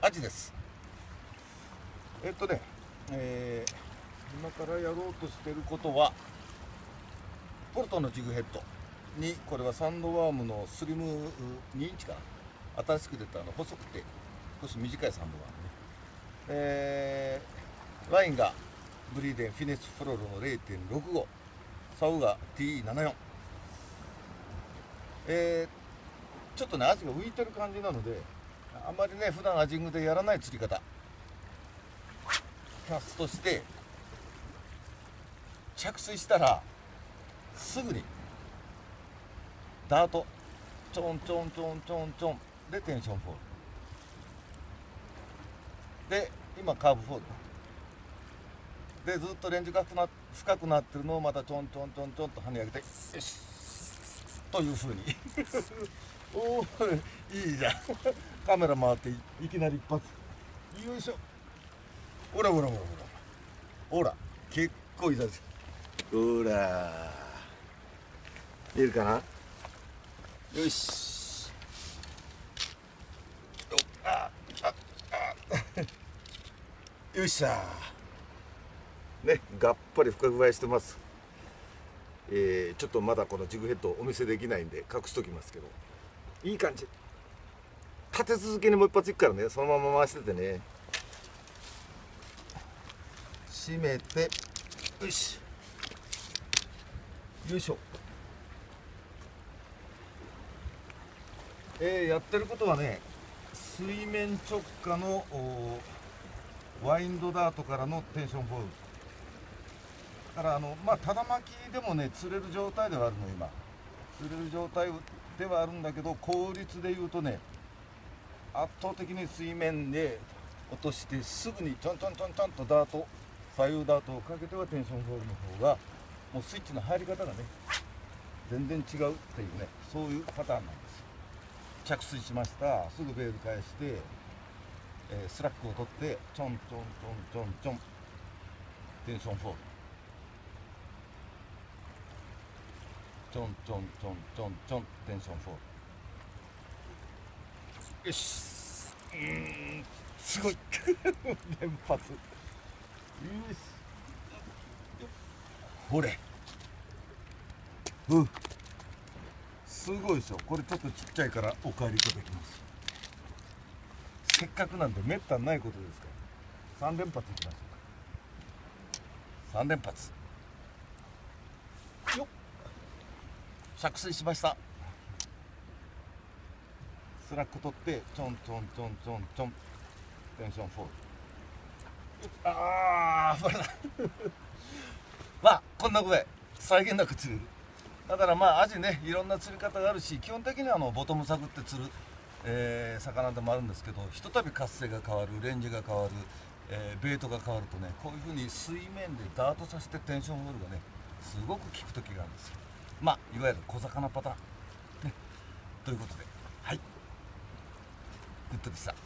アジです。えっとね、えー今からやろうとしてることはポルトのジグヘッドにこれはサンドワームのスリム2インチかな？新しく出たの細くて少し短いサンドワームね。えーラインがブリーデンフィネスフロロの0.65竿が T74 えーちょっとねアジが浮いてる感じなのであんまりね普段アジングでやらない釣り方。キャストして着水したらすぐにダート。ちょんちょんちょんちょんちょん。でテンションフォール。で今カーブフォールでずっとレンジが深くなってるのをまたちょんちょんちょんちょんと跳ね上げてよし。というふうに。おおいいじゃん。カメラ回っていいきなり一発。よいしょ。ほらほらほらほら。ほら結構いいです。ほら。見えるかな？よしよあああ。よっしゃねがっぱり深く映えしてます。えー、ちょっとまだこのジグヘッドお見せできないんで隠しときますけど。いい感じ。立て続けにもう一発いくからね。そのまま回しててね。閉めてよし。よいしょ。えー、やってることはね水面直下のワインドダートからのテンションフォール。だからあのまあただ巻きでもね釣れる状態ではあるの今。釣れる状態ではあるんだけど効率で言うとね圧倒的に水面で落としてすぐにちょんちょんちょんちょんとダート左右ダートをかけてはテンションフォールの方がもうスイッチの入り方がね全然違うっていうねそういうパターンなんです。着水しました。すぐベール返して、えー、スラックを取ってちょんちょんちょんちょんちょんテンションフォールちょんちょんちょんちょんちょんテンションフォールよしうんすごい。連発よしほれうんすごい。でしょこれちょっとちっちゃい。からお帰りい。ただきますせっかくなんでめったにない。ことですから3連発い。きましょうか3連発よっ着水しましたスラック取ってちょんちょんちょんちょんちょんテンションフォールああこれだ まあこんな声際限なく釣れる。だからまあアジねいろんな釣り方があるし基本的にはあのボトム探って釣る、えー、魚でもあるんですけどひとたび活性が変わるレンジが変わる、えー、ベイトが変わるとねこういうふうに水面でダートさせてテンションフォールがねすごく効く時があるんですよ。まあいわゆる小魚パターン。ね。ということで televisão.